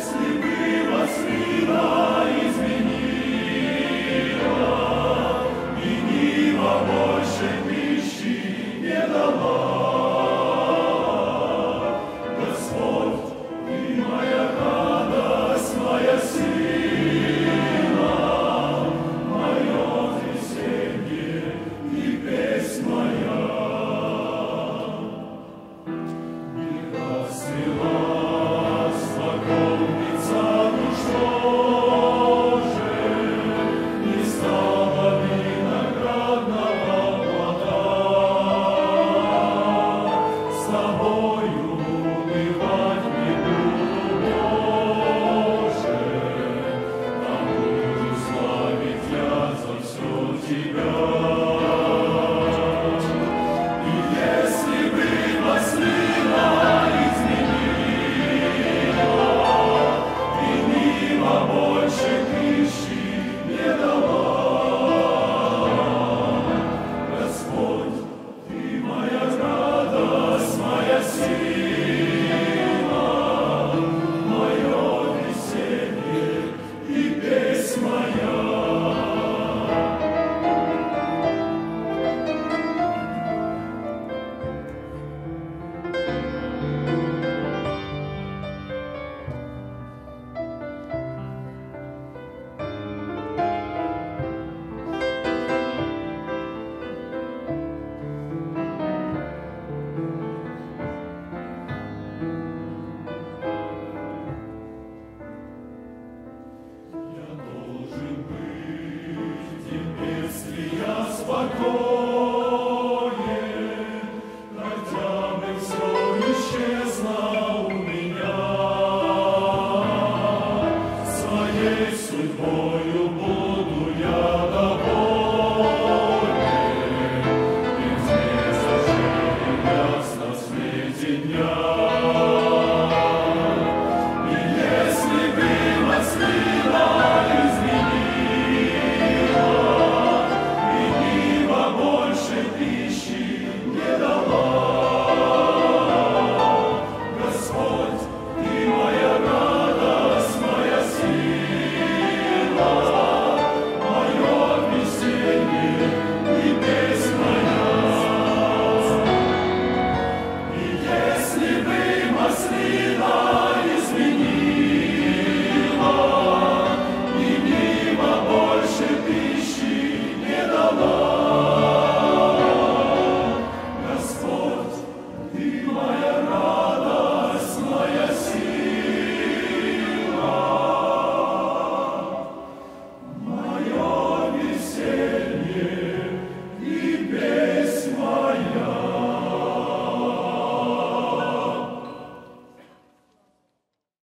Yes.